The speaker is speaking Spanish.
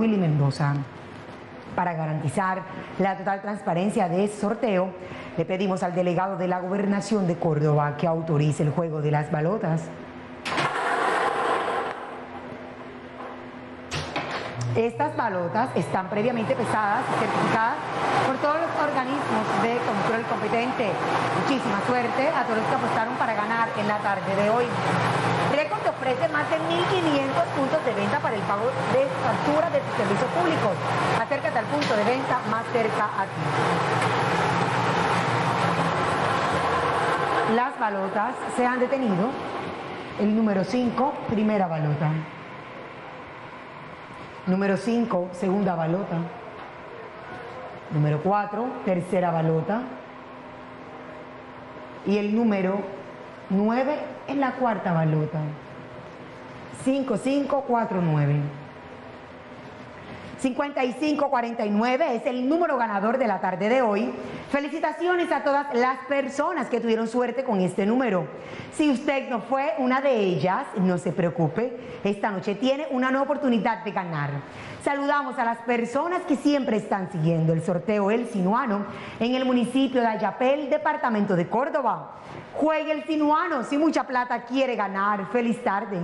Willy Mendoza. Para garantizar la total transparencia de este sorteo, le pedimos al delegado de la Gobernación de Córdoba que autorice el juego de las balotas. Estas balotas están previamente pesadas y certificadas por todos los organismos control competente. Muchísima suerte a todos los que apostaron para ganar en la tarde de hoy. Récord te ofrece más de 1.500 puntos de venta para el pago de factura de tus servicios públicos. Acércate al punto de venta más cerca a ti. Las balotas se han detenido. El número 5, primera balota. Número 5, segunda balota. Número 4, tercera balota. Y el número 9 es la cuarta balota. 5, 5, 4, 9. 5549 es el número ganador de la tarde de hoy. Felicitaciones a todas las personas que tuvieron suerte con este número. Si usted no fue una de ellas, no se preocupe, esta noche tiene una nueva oportunidad de ganar. Saludamos a las personas que siempre están siguiendo el sorteo El Sinuano en el municipio de Ayapel, departamento de Córdoba. Juegue el Sinuano si mucha plata quiere ganar. Feliz tarde.